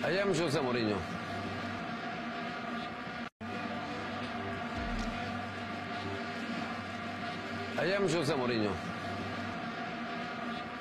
I am José Mourinho. I am José Mourinho.